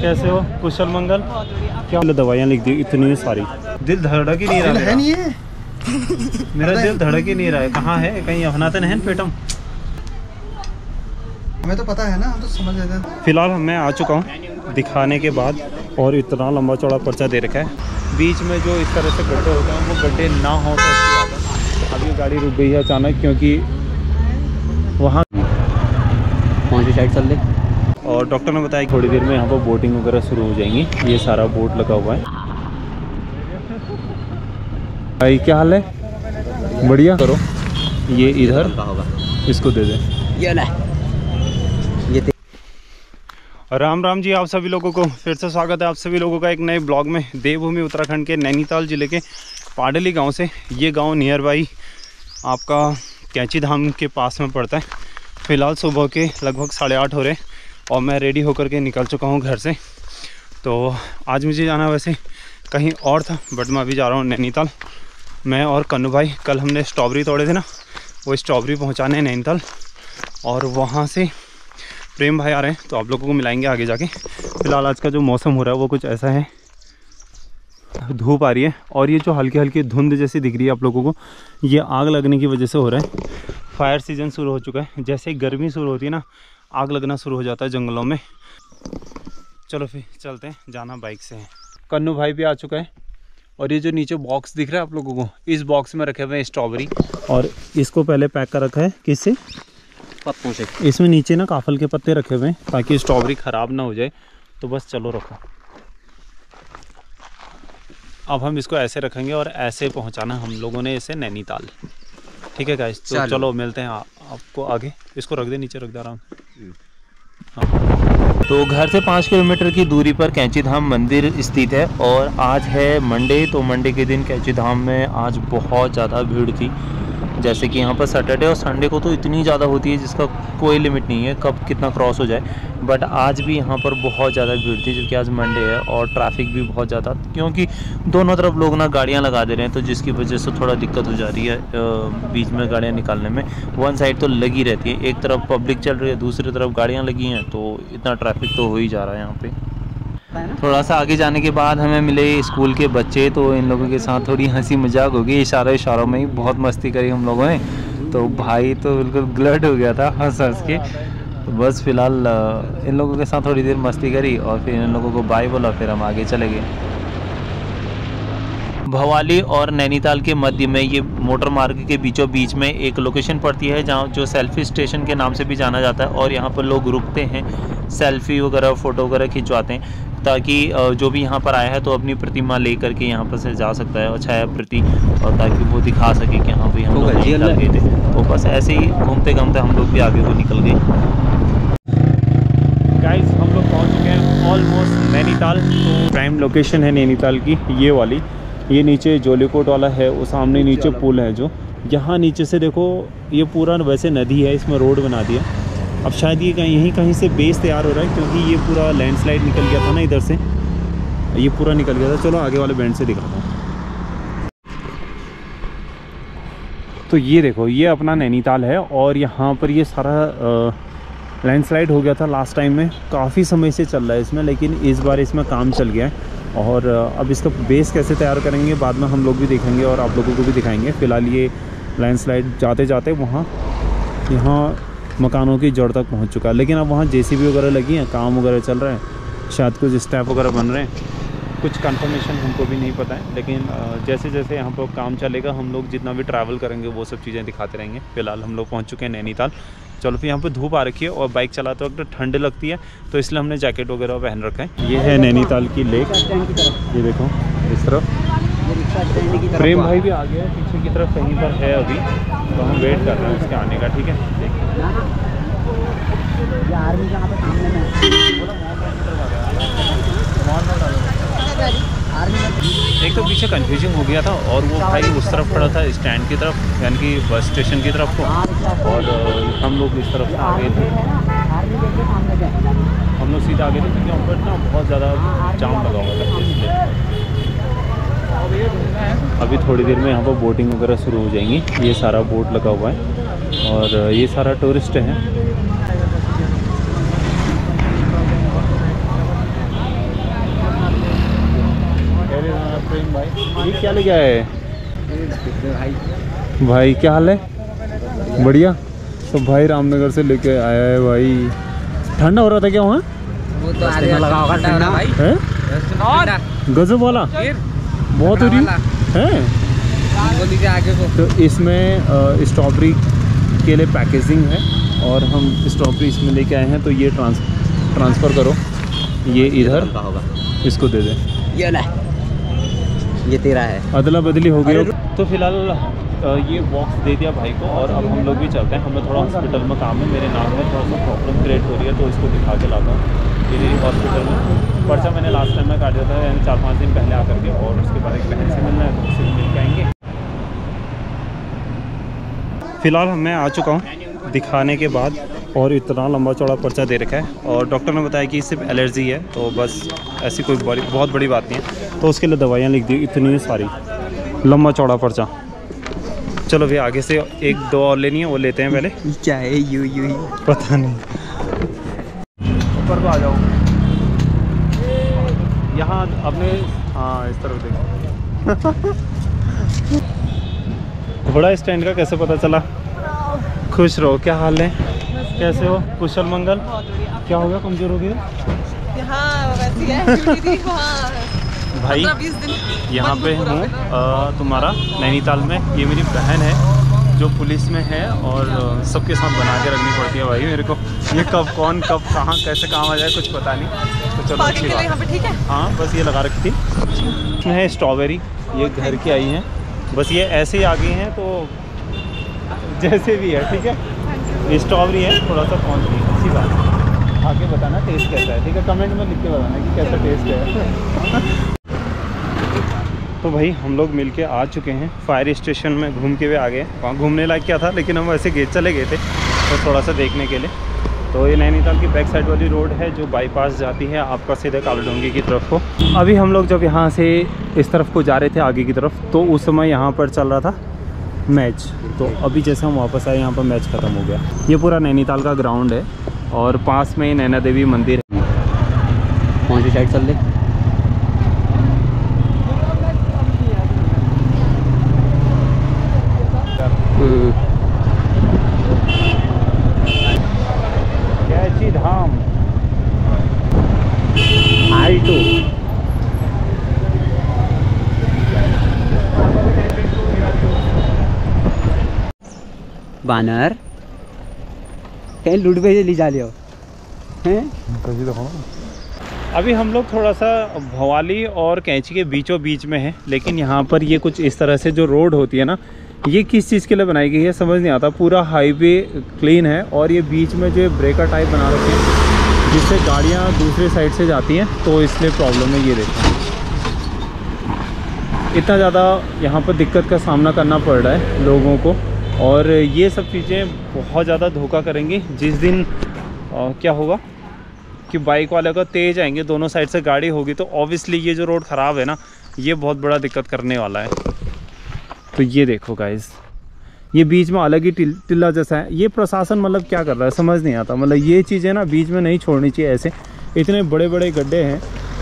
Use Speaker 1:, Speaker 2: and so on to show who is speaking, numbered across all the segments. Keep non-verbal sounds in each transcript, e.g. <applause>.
Speaker 1: कैसे हो? कुशल मंगल। क्या दवाइयाँ लिख दी इतनी सारी। दिल धड़क ही नहीं रहा
Speaker 2: है नहीं है?
Speaker 1: मेरा दिल धड़क ही नहीं रहा है। कहाँ है? कहीं अफनातन है पेटम
Speaker 2: हमें तो पता है ना हम तो समझ रहे थे
Speaker 1: फ़िलहाल मैं आ चुका हूँ दिखाने के बाद और इतना लंबा चौड़ा पर्चा दे रखा है। बीच में जो इस तरह से गड्ढे होते हैं वो गड्ढे ना हो तो अच्छी है। अब ये गाड़ी रुक गई है अचानक क्योंकि वहाँ
Speaker 3: कौन सी साइड चल दे
Speaker 1: और डॉक्टर ने बताया कि थोड़ी देर में यहाँ पर बोटिंग वगैरह शुरू हो जाएँगी। ये सारा बोट लगा हुआ है। भाई क्या हाल है? बढ़िया। करो। ये इधर। इसको दे दे।
Speaker 3: ये ले। ये
Speaker 1: राम राम जी आप सभी लोगों को फिर से स्वागत है। आप सभी लोगों का एक नए ब्लॉग में देवभूमि उत्तराखंड के नैनीताल ज़िले के पाडली गाँव से। ये गाँव नियर बाई आपका कैंची धाम के पास में पड़ता है। फ़िलहाल सुबह के लगभग साढ़े आठ हो रहे हैं। और मैं रेडी होकर के निकल चुका हूँ घर से। तो आज मुझे जाना वैसे कहीं और था बट मैं अभी जा रहा हूँ नैनीताल। मैं और कन्नू भाई कल हमने स्ट्रॉबेरी तोड़े थे ना, वो स्ट्रॉबेरी पहुँचाने नैनीताल। और वहाँ से प्रेम भाई आ रहे हैं तो आप लोगों को मिलाएँगे आगे जाके। फ़िलहाल आज का जो मौसम हो रहा है, वो कुछ ऐसा है। धूप आ रही है, और ये जो हल्की हल्की धुंध जैसी दिख रही है आप लोगों को, ये आग लगने की वजह से हो रहा है। फायर सीज़न शुरू हो चुका है, जैसे गर्मी शुरू होती है ना आग लगना शुरू हो जाता है जंगलों में। चलो फिर चलते हैं जाना बाइक से। है कन्नू भाई भी आ चुका है। और ये जो नीचे बॉक्स दिख रहा है आप लोगों को इस बॉक्स में रखे हुए हैं स्ट्रॉबेरी और इसको पहले पैक कर रखा है किससे?
Speaker 3: पत्तों से।
Speaker 1: इसमें नीचे ना काफल के पत्ते रखे हुए हैं ताकि स्ट्रॉबेरी ख़राब ना हो जाए। तो बस चलो रखो। अब हम इसको ऐसे रखेंगे और ऐसे पहुंचाना हम लोगों ने इसे नैनीताल। ठीक है गाइस तो
Speaker 3: चलो।
Speaker 1: मिलते हैं आपको आगे इसको रख दे नीचे रख दे आराम हाँ। तो घर से पाँच किलोमीटर की दूरी पर कैंची धाम मंदिर स्थित है और आज है मंडे तो मंडे के दिन कैंची धाम में आज बहुत ज़्यादा भीड़ थी। जैसे कि यहाँ पर सैटरडे और संडे को तो इतनी ज़्यादा होती है जिसका कोई लिमिट नहीं है, कब कितना क्रॉस हो जाए। बट आज भी यहाँ पर बहुत ज़्यादा भीड़ थी क्योंकि आज मंडे है और ट्रैफ़िक भी बहुत ज़्यादा, क्योंकि दोनों तरफ़ लोग ना गाड़ियाँ लगा दे रहे हैं तो जिसकी वजह से थोड़ा दिक्कत हो जा रही है बीच में गाड़ियाँ निकालने में। वन साइड तो लगी रहती है, एक तरफ़ पब्लिक चल रही है, दूसरी तरफ़ गाड़ियाँ लगी हैं तो इतना ट्रैफ़िक तो हो ही जा रहा है यहाँ पे थोड़ा सा आगे जाने के बाद हमें मिले स्कूल के बच्चे तो इन लोगों के साथ थोड़ी हँसी मज़ाक होगी। इशारों इशारों में ही बहुत मस्ती करी हम लोगों ने। तो भाई तो बिल्कुल ग्लड हो गया था हंस हंस के। तो बस फ़िलहाल इन लोगों के साथ थोड़ी देर मस्ती करी और फिर इन लोगों को बाय बोला, फिर हम आगे चले गए। भवाली और नैनीताल के मध्य में ये मोटर मार्ग के बीचों बीच में एक लोकेशन पड़ती है, जहाँ जो सेल्फी स्टेशन के नाम से भी जाना जाता है और यहाँ पर लोग रुकते हैं। सेल्फी वगैरह फ़ोटो वगैरह खिंचवाते हैं ताकि जो भी यहाँ पर आया है तो अपनी प्रतिमा ले करके यहाँ पर से जा सकता है और छाया प्रति और ताकि वो दिखा सके कि हाँ भाई हम लोग
Speaker 3: होगा, जी,
Speaker 1: निकल गए थे। तो बस ऐसे ही घूमते घूमते हम लोग भी आगे को निकल गए। गाइस हम लोग पहुँच चुके हैं ऑलमोस्ट नैनीताल। तो प्राइम लोकेशन है नैनीताल की ये वाली। ये नीचे जोलीकोट वाला है वो सामने नीचे पुल है जो। यहाँ नीचे से देखो ये पूरा वैसे नदी है इसमें रोड बना दिया। अब शायद ये कहीं यहीं कहीं से बेस तैयार हो रहा है, क्योंकि ये पूरा लैंडस्लाइड निकल गया था ना इधर से। ये पूरा निकल गया था। चलो आगे वाले बैंड से दिखाता हूँ। तो ये देखो, ये अपना नैनीताल है और यहाँ पर ये सारा लैंडस्लाइड हो गया था लास्ट टाइम में। काफ़ी समय से चल रहा है इसमें, लेकिन इस बार इसमें काम चल गया है। और अब इसका बेस कैसे तैयार करेंगे, बाद में हम लोग भी देखेंगे और आप लोगों को भी दिखाएँगे। फ़िलहाल ये लैंडस्लाइड जाते जाते वहाँ, यहाँ मकानों की जड़ तक पहुँच चुका है। लेकिन अब वहाँ जेसीबी वगैरह लगी हैं, काम वगैरह चल रहा है, शायद कुछ स्टैप वगैरह बन रहे हैं। कुछ कंफर्मेशन हमको भी नहीं पता है, लेकिन जैसे जैसे यहाँ पर काम चलेगा, हम लोग जितना भी ट्रैवल करेंगे, वो सब चीज़ें दिखाते रहेंगे। फ़िलहाल हम लोग पहुँच चुके हैं नैनीताल। चलो फिर यहाँ पे धूप आ रखी है और बाइक चलाते वक्त ठंड लगती है तो इसलिए हमने जैकेट वगैरह पहन रखा है। ये है नैनीताल की लेक ये देखो, इस तरफ़। प्रेम भाई भी आ गया है, पीछे की तरफ़ कहीं पर है अभी तो हम वेट कर रहे हैं उसके आने का, ठीक है? एक तो पीछे कंफ्यूजिंग हो गया था और वो भाई उस तरफ़ खड़ा था स्टैंड की तरफ़, यानी कि बस स्टेशन की तरफ़ को, और हम लोग इस तरफ़ आ गए थे। हम लोग सीधा आ गए थे, क्योंकि वहाँ पर ना बहुत ज़्यादा जाम लगा हुआ था इसलिए। अभी थोड़ी देर में यहाँ पर बोटिंग वगैरह शुरू हो जाएँगी। ये सारा बोट लगा हुआ है और ये सारा टूरिस्ट है। ये क्या ले गया है?
Speaker 3: भाई
Speaker 1: क्या हाल है? बढ़िया। तो भाई रामनगर से लेके आया है भाई। ठंडा हो रहा था क्या वहाँ?
Speaker 3: तो
Speaker 1: गजब वाला? बहुत हो रही है? तो इसमें स्ट्रॉबेरी के लिए पैकेजिंग है और हम स्ट्रॉबेरी इसमें लेके आए हैं तो ये ट्रांस ट्रांसफ़र करो। ये इधर
Speaker 3: का होगा।
Speaker 1: इसको दे दें।
Speaker 3: ये ले ये तेरा है।
Speaker 1: अदला बदली हो गई तो फ़िलहाल ये बॉक्स दे दिया भाई को और अब हम लोग भी चलते हैं। हमें थोड़ा हॉस्पिटल में काम है। मेरे नाक में थोड़ा सा प्रॉब्लम क्रिएट हो रही है तो इसको दिखा के लाता हूँ। ये हॉस्पिटल में। पर्चा मैंने लास्ट टाइम में काटा था यानी चार पाँच दिन पहले आकर के और उसके बाद एक बहन से मिलना है तो उससे मिल के आएँगे फ़िलहाल मैं आ चुका हूँ दिखाने के बाद और इतना लंबा चौड़ा पर्चा दे रखा है। और डॉक्टर ने बताया कि सिर्फ़ एलर्जी है तो बस ऐसी कोई बड़ी बहुत बड़ी बात नहीं है। तो उसके लिए दवाइयाँ लिख दी इतनी सारी। लंबा चौड़ा पर्चा। चलो भैया आगे से एक दो और लेनी है वो लेते हैं पहले।
Speaker 3: क्या है यू यू
Speaker 1: पता नहीं। ऊपर को आ जाओ। यहाँ अपने हाँ इस तरफ़ देखो। <laughs> बड़ा स्टैंड का कैसे पता चला? खुश रहो क्या हाल है? कैसे हो? कुशल मंगल? क्या हो गया? कमज़ोर हो गया
Speaker 4: हाँ है
Speaker 1: भाई
Speaker 4: दिन
Speaker 1: यहाँ पे हूँ तुम्हारा नैनीताल में। ये मेरी बहन है जो पुलिस में है और सबके साथ बना के रखनी पड़ती है भाई मेरे को। ये कब कौन कब कहाँ कैसे काम आ जाए कुछ पता नहीं। तो चलो अच्छी बात।
Speaker 4: ठीक है?
Speaker 1: हाँ बस ये लगा रखी थी। इसमें है स्ट्रॉबेरी ये घर की आई हैं। बस ये ऐसे ही आ गई हैं तो जैसे भी है ठीक है? ये। स्ट्रॉबेरी है थोड़ा सा पहुँच गई अच्छी बात। है आके बताना टेस्ट कैसा है ठीक है? कमेंट में लिख के बताना कि कैसा टेस्ट है। <laughs> तो भाई हम लोग मिलके आ चुके हैं फायर स्टेशन में घूम के हुए आ गए वहाँ घूमने लायक क्या था लेकिन हम वैसे गेट चले गए थे तो थोड़ा सा देखने के लिए। तो ये नैनीताल की बैक साइड वाली रोड है, जो बाईपास जाती है आपका सीधे कालडोंगी की तरफ़ को। अभी हम लोग जब यहाँ से इस तरफ़ को जा रहे थे आगे की तरफ़ तो उस समय यहाँ पर चल रहा था मैच तो अभी जैसे हम वापस आए, यहाँ पर मैच ख़त्म हो गया। ये पूरा नैनीताल का ग्राउंड है और पास में नैना देवी मंदिर है।
Speaker 3: कौन सी साइड चल ले हम्म,
Speaker 1: कैची धाम आई टू
Speaker 3: बानर। कहीं लूट पे ली जा लियो। हैं?
Speaker 1: अभी हम लोग थोड़ा सा भवाली और कैंची के बीचों बीच में है लेकिन यहाँ पर ये कुछ इस तरह से जो रोड होती है ना ये किस चीज़ के लिए बनाई गई है समझ नहीं आता। पूरा हाईवे क्लीन है और ये बीच में जो ब्रेकर टाइप बना रखे हैं जिससे गाड़ियाँ दूसरे साइड से जाती हैं तो इसलिए प्रॉब्लम है ये देखो। इतना ज़्यादा यहाँ पर दिक्कत का सामना करना पड़ रहा है लोगों को। और ये सब चीज़ें बहुत ज़्यादा धोखा करेंगी। जिस दिन अ, क्या होगा कि बाइक वाले का तेज आएँगे दोनों साइड से गाड़ी होगी तो ऑब्वियसली ये जो रोड ख़राब है ना ये बहुत बड़ा दिक्कत करने वाला है। तो ये देखो गाइस ये बीच में अलग ही टिल्ला जैसा है। ये प्रशासन मतलब क्या कर रहा है समझ नहीं आता। मतलब ये चीज़ें ना बीच में नहीं छोड़नी चाहिए ऐसे। इतने बड़े बड़े गड्ढे हैं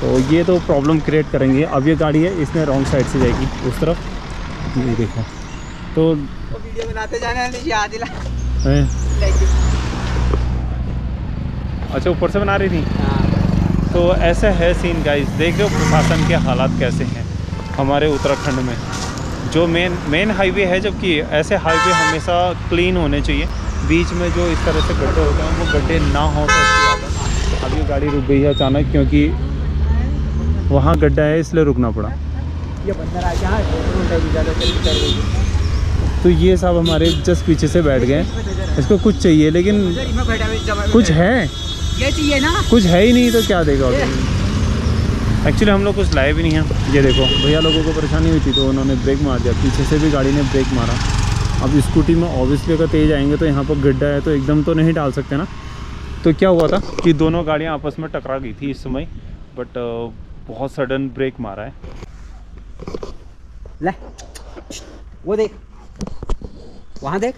Speaker 1: तो ये तो प्रॉब्लम क्रिएट करेंगे। अब ये गाड़ी है इसने रॉन्ग साइड से जाएगी उस तरफ़। ये देखो। तो
Speaker 4: वीडियो बनाते जाना दिला।
Speaker 1: अच्छा ऊपर से बना रही थी? तो ऐसा है सीन गाइस देख रहे हो प्रशासन के हालात कैसे हैं हमारे उत्तराखंड में। जो मेन मेन हाईवे है जबकि ऐसे हाईवे हमेशा क्लीन होने चाहिए। बीच में जो इस तरह से गड्ढे होते हैं वो गड्ढे ना हो तो अच्छी बात है। अब गाड़ी रुक गई है अचानक क्योंकि वहाँ गड्ढा है इसलिए रुकना पड़ा।
Speaker 4: ये बंदर आ ज़्यादा जल्दी कर देगी
Speaker 1: तो ये सब हमारे जस्ट पीछे से बैठ गए इसको कुछ चाहिए लेकिन कुछ है?
Speaker 4: ये चाहिए ना।
Speaker 1: कुछ है ही नहीं तो क्या देगा एक्चुअली हम लोग कुछ लाए भी नहीं हैं। ये देखो भैया लोगों को परेशानी हुई थी तो उन्होंने ब्रेक मार दिया। पीछे से भी गाड़ी ने ब्रेक मारा। अब स्कूटी में ऑब्वियसली अगर तेज़ आएँगे तो यहाँ पर गड्ढा है तो एकदम तो नहीं डाल सकते ना। तो क्या हुआ था? कि दोनों गाड़ियाँ आपस में टकरा गई थी इस समय बट बहुत सडन ब्रेक मारा है।
Speaker 3: ले। वो देख। वहाँ देख।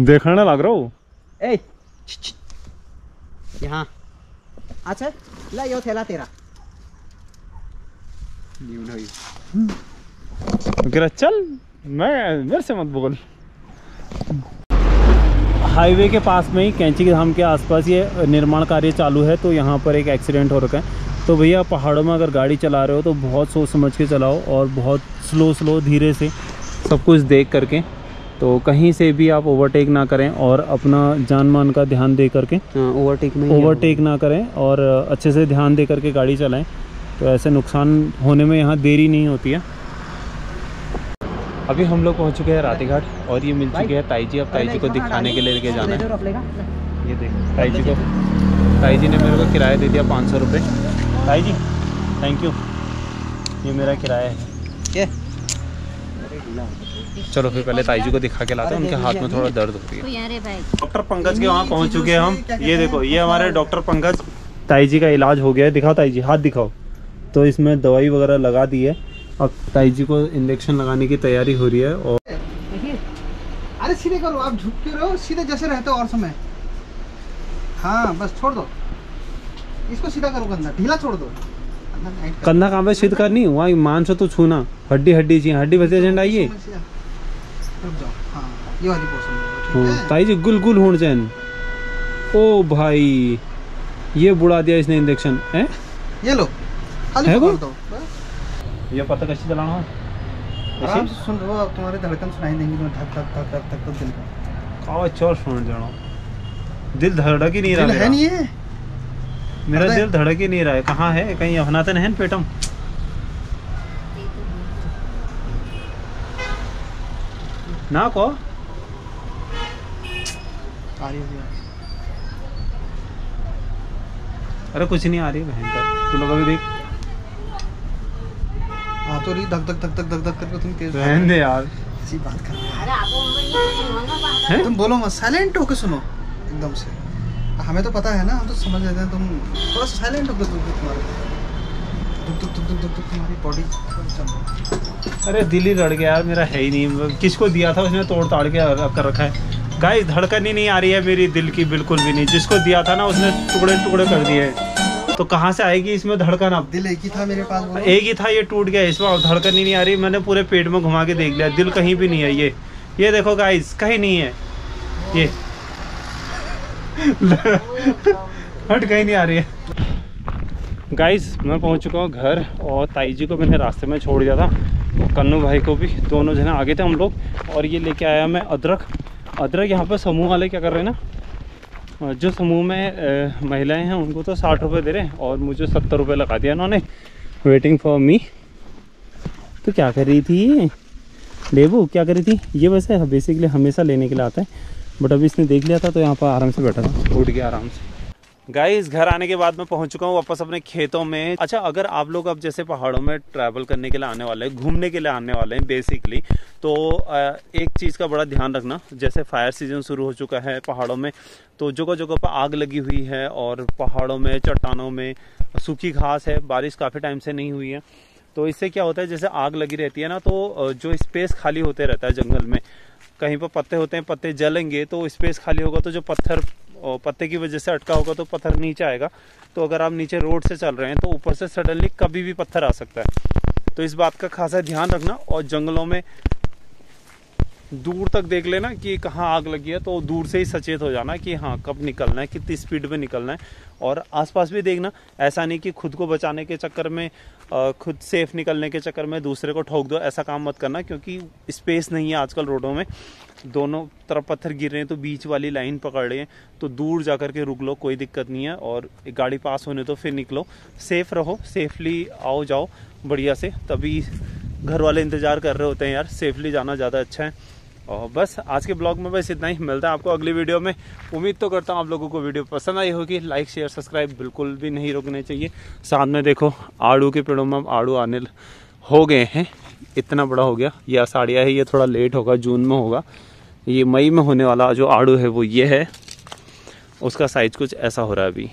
Speaker 1: देखने लग रहा हो।
Speaker 3: ए यहाँ। अच्छा ला यो थैला तेरा।
Speaker 1: चल मैं मेरे से मत बोल। हाईवे के पास में ही कैंची के धाम के आसपास ये निर्माण कार्य चालू है तो यहाँ पर एक एक्सीडेंट हो रखा है। तो भैया पहाड़ों में अगर गाड़ी चला रहे हो तो बहुत सोच समझ के चलाओ और बहुत स्लो स्लो धीरे से सब कुछ देख करके। तो कहीं से भी आप ओवरटेक ना करें और अपना जान मान का ध्यान दे करके
Speaker 3: हाँ ओवरटेक में
Speaker 1: ओवरटेक ना करें और अच्छे से ध्यान दे करके गाड़ी चलाएँ। तो ऐसे नुकसान होने में यहाँ देरी नहीं होती है। अभी हम लोग पहुँच चुके हैं रातीघाट और ये मिल चुके हैं ताई जी। अब ताई जी को दिखाने के लिए लेके जाना है। ये देखो ताई जी को ताई जी ने मेरे को किराया दे दिया पाँच सौ रुपये। ताई जी थैंक यू ये मेरा किराया है।
Speaker 3: क्या
Speaker 1: चलो फिर पहले ताई जी को दिखा के लाते हैं उनके हाथ में थोड़ा दर्द होती है।
Speaker 5: भाई।
Speaker 1: डॉक्टर पंकज के वहाँ पहुँच चुके हैं हम। ये देखो ये हमारे डॉक्टर पंकज। ताई जी का इलाज हो गया है। दिखाओ ताई जी हाथ दिखाओ। तो इसमें दवाई वगैरह लगा दी है। अब ताई जी को इंजेक्शन लगाने की तैयारी हो रही है और
Speaker 2: अरे सीधे करो आप झुक के रहो सीधे जैसे रहते हो और समय। हाँ बस छोड़ दो। इसको सीधा करो कंधा ढीला छोड़ दो।
Speaker 1: कंधा कहाँ पे? सिद्ध करनी वहाँ मांस तो छूना हड्डी हड्डी चाहिए हड्डी बचे एजेंडा ये।
Speaker 2: समस्या। रुक जाओ। हाँ है
Speaker 1: ताई जी गुल गुल होण चैन। ओ भाई ये बुढ़ा दिया इसने इंजेक्शन है?
Speaker 2: ये लो खाली
Speaker 1: है वो? ये पता कैसे चलाना
Speaker 2: आराम से सुन रहे हो अब तुम्हारे धड़कन सुनाई देंगी तुम्हें धक धक धक धक धक धक दिल का।
Speaker 1: कावा चोर सुन जानो। दिल धड़क ही नहीं रहा
Speaker 2: दिल है नहीं है
Speaker 1: मेरा दिल धड़क ही नहीं रहा है। कहाँ है? कहीं अफनातन है न पेटम ना को
Speaker 2: आ रही है
Speaker 1: अरे कुछ नहीं आ रही है बहन का तू लोग अभी देख।
Speaker 2: हाँ तो रही धक धक धक धक धक धक करके तुम तेज
Speaker 1: रहने दे यार।
Speaker 2: ऐसी बात कर रहे हो।
Speaker 5: नहीं
Speaker 1: हैं?
Speaker 2: तुम बोलो मत साइलेंट होके सुनो। एकदम से। हमें तो पता है ना हम तो समझ लेते हैं तुम थोड़ा सा साइलेंट होकर दुख दुख तुम्हारे। दुख दुख दुख दुख दुख दुख तुम्हारी बॉडी चल
Speaker 1: अरे दिल ही लड़ गया यार मेरा है ही नहीं। किसको दिया था उसने तोड़ ताड़ के कर रखा है? गाइस धड़कन ही नहीं आ रही है मेरी दिल की बिल्कुल भी नहीं। जिसको दिया था ना उसने टुकड़े टुकड़े कर दिए हैं। तो कहाँ से आएगी इसमें धड़कन अब?
Speaker 2: दिल एक ही था मेरे पास
Speaker 1: एक ही था ये टूट गया इसमें। अब धड़कन ही नहीं आ रही मैंने पूरे पेट में घुमा के देख लिया। दिल कहीं भी नहीं है ये। ये देखो गाइस कहीं नहीं है। ये हट, कहीं नहीं आ रही है। गाइस मैं पहुँच चुका हूँ घर और ताई जी को मैंने रास्ते में छोड़ दिया था, कन्नू भाई को भी, दोनों जने आगे थे हम लोग, और ये लेके आया मैं अदरक। अदरक यहाँ पर समूह वाले क्या कर रहे हैं ना? जो समूह में महिलाएँ हैं, उनको तो साठ रुपये दे रहे हैं, और मुझे सत्तर रुपये लगा दिया उन्होंने वेटिंग फॉर मी तो क्या कर रही थी? लेबू, क्या कर रही थी? ये वैसे बेसिकली हमेशा लेने के लिए आता है। बट अभी इसने देख लिया था तो यहाँ पर आराम से बैठा था। उठ गया आराम से। गाइस घर आने के बाद मैं पहुँच चुका हूँ वापस अपने खेतों में। अच्छा अगर आप लोग अब जैसे पहाड़ों में ट्रैवल करने के लिए आने वाले हैं, घूमने के लिए आने वाले हैं बेसिकली तो एक चीज़ का बड़ा ध्यान रखना, जैसे फायर सीज़न शुरू हो चुका है पहाड़ों में तो जगह जगह पर आग लगी हुई है और पहाड़ों में, चट्टानों में सूखी घास है, बारिश काफ़ी टाइम से नहीं हुई है। तो इससे क्या होता है, जैसे आग लगी रहती है ना तो जो स्पेस खाली होते रहता है जंगल में कहीं पर पत्ते होते हैं, पत्ते जलेंगे तो स्पेस खाली होगा तो जो पत्थर पत्ते की वजह से अटका होगा तो पत्थर नीचे आएगा। तो अगर आप नीचे रोड से चल रहे हैं तो ऊपर से सडनली कभी भी पत्थर आ सकता है। तो इस बात का खासा ध्यान रखना और जंगलों में दूर तक देख लेना कि कहाँ आग लगी है तो दूर से ही सचेत हो जाना कि हाँ कब निकलना है, कितनी स्पीड में निकलना है। और आसपास भी देखना, ऐसा नहीं कि खुद को बचाने के चक्कर में खुद सेफ़ निकलने के चक्कर में दूसरे को ठोक दो, ऐसा काम मत करना, क्योंकि स्पेस नहीं है आजकल रोडों में। दोनों तरफ़ पत्थर गिर रहे हैं तो बीच वाली लाइन पकड़ रहे हैं तो दूर जा कर के रुक लो, कोई दिक्कत नहीं है, और गाड़ी पास होने तो फिर निकलो। सेफ़ रहो सेफली आओ, जाओ, बढ़िया से। तभी घर वाले इंतज़ार कर रहे होते हैं, यार सेफली जाना ज़्यादा अच्छा है। और बस आज के ब्लॉग में बस इतना ही। मिलता है आपको अगली वीडियो में। उम्मीद तो करता हूँ आप लोगों को वीडियो पसंद आई होगी। लाइक शेयर सब्सक्राइब बिल्कुल भी नहीं रोकने चाहिए। साथ में देखो, आड़ू के पेड़ों में आड़ू आने हो गए हैं। इतना बड़ा हो गया। ये आषाढ़िया है, ये थोड़ा लेट होगा, जून में होगा। ये मई में होने वाला जो आड़ू है, वो ये है। उसका साइज़ कुछ ऐसा हो रहा है अभी।